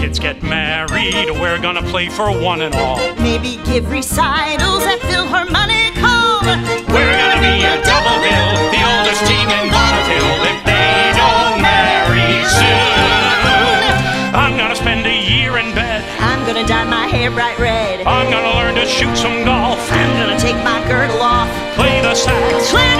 kids get married, we're gonna play for one and all. Maybe give recitals at Philharmonic Hall. We're gonna be a double bill, the oldest team in vaudeville. If they don't marry soon, I'm gonna spend a year in bed. I'm gonna dye my hair bright red. I'm gonna learn to shoot some golf, I'm gonna take my girdle off. play the sax, Play